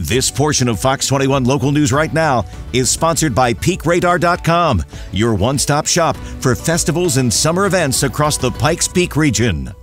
This portion of Fox 21 local news right now is sponsored by PeakRadar.com, your one stop shop for festivals and summer events across the Pikes Peak region.